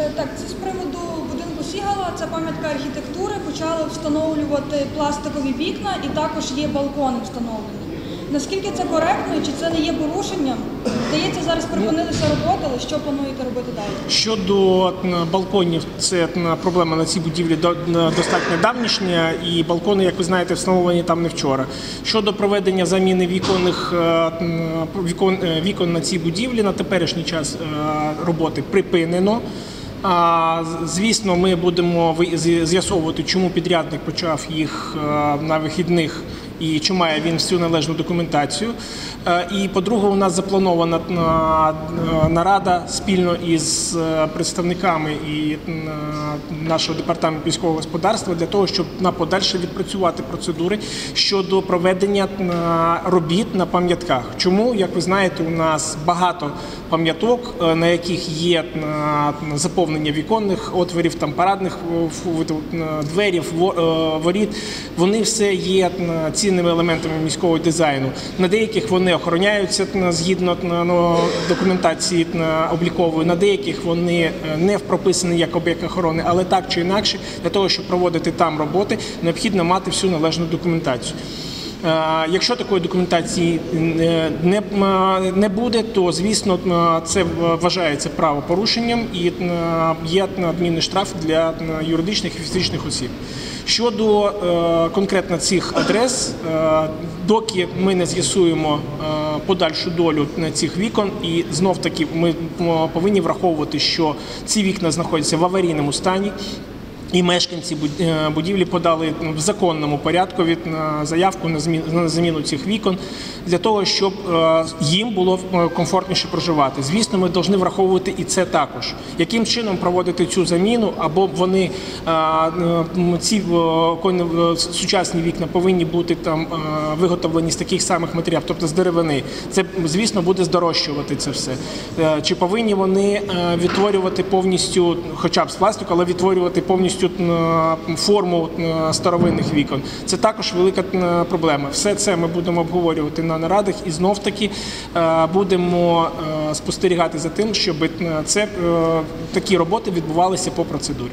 Е, Так, це з приводу будинку Сігала, це пам'ятка архітектури. Почали встановлювати пластикові вікна і також є балкони встановлені. Наскільки це коректно і чи це не є порушенням? Здається, зараз припинилися роботи, але що плануєте робити далі? Щодо балконів, це проблема на цій будівлі до- достатньо давнішня, і балкони, як ви знаєте, встановлені там не вчора. Щодо проведення заміни віконних е, вікон, е, вікон на цій будівлі на теперішній час е, роботи припинено. Звісно, ми будемо з'ясовувати, чому підрядник почав їх е, на вихідних і чи має він всю належну документацію. Е, І по-друге, у нас запланована е, нарада спільно із е, представниками і нашого департаменту військового господарства для того, щоб на подальше відпрацювати процедури щодо проведення робіт на пам'ятках. Чому, як ви знаєте, у нас багато пам'яток, на яких є заповнення віконних отворів, там парадних дверів, воріт. Вони все є е, цінними елементами міського дизайну. На деяких вони охороняються згідно документації облікової, на деяких вони е, не прописані як об'єкт охорони, але так чи інакше, для того, щоб проводити там роботи, необхідно мати всю належну документацію. Е, Якщо такої документації не, не буде, то звісно це вважається правопорушенням і е, є адмінний штраф для е, юридичних і фізичних осіб. Щодо конкретно цих адрес, доки ми не з'ясуємо подальшу долю цих вікон, і знов таки ми повинні враховувати, що ці вікна знаходяться в аварійному стані. І мешканці е, будівлі подали в законному порядку від е, заявку на заміну цих вікон для того, щоб е, їм було комфортніше проживати. Звісно, ми повинні враховувати і це також. Яким чином проводити цю заміну, або вони ці сучасні вікна повинні бути там виготовлені з таких самих матеріалів, тобто з деревини. Це звісно буде здорожчувати це все. Чи повинні вони відтворювати повністю, хоча б з пластику, але відтворювати повністю е, форму старовинних вікон? Це також велика е, проблема. Все це ми будемо обговорювати на нарадах і знов таки е, будемо е, спостерігати за тим, щоб це такі роботи відбувалися по процедурі.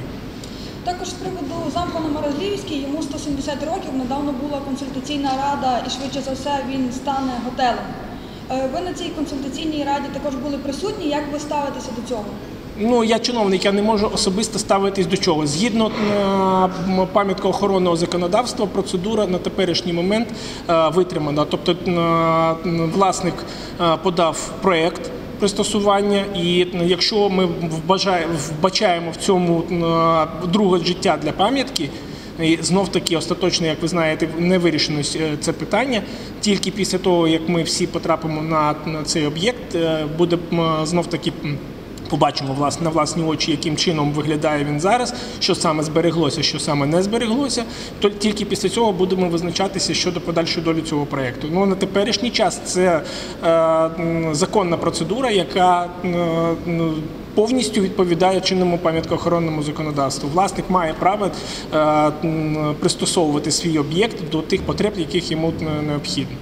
Також з приводу замку на Морозлівській, йому 170 років. Недавно була консультаційна рада, і швидше за все він стане готелем. Ви на цій консультаційній раді також були присутні. Як ви ставитеся до цього? Ну, я чиновник, я не можу особисто ставитись до чого. Згідно е, пам'яткоохоронного законодавства, процедура на теперішній момент е, витримана. Тобто е, власник подав проект пристосування, і якщо ми вбачаємо в цьому друге життя для пам'ятки. І знов таки остаточно, як ви знаєте, не вирішено це питання. Тільки після того, як ми всі потрапимо на, цей об'єкт, буде знов таки. Побачимо власне на власні очі, яким чином виглядає він зараз, що саме збереглося, що саме не збереглося. То тільки після цього будемо визначатися щодо подальшої долі цього проєкту. Ну на теперішній час це е, законна процедура, яка е, повністю відповідає чинному пам'яткоохоронному законодавству. Власник має право е, пристосовувати свій об'єкт до тих потреб, яких йому е, необхідно.